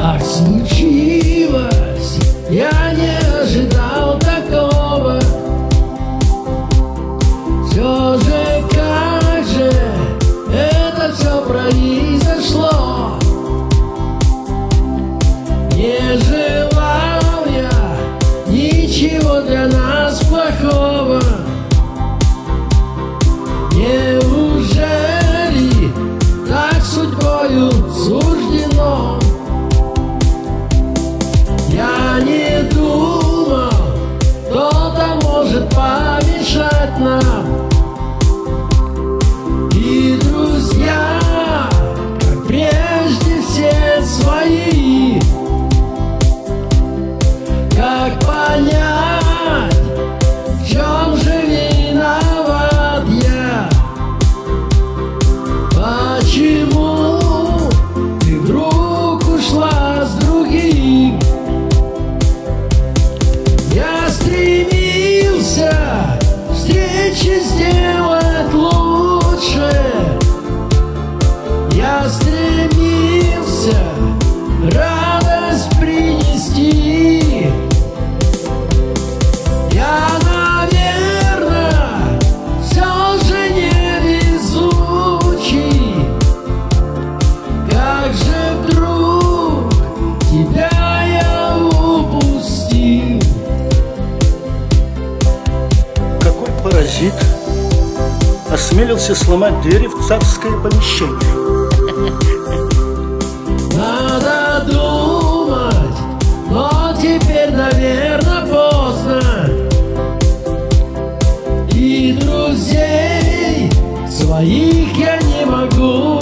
dar sentido. паразит осмелился сломать двери в царское помещение. Надо думать, но теперь, наверное, поздно. И друзей своих я не могу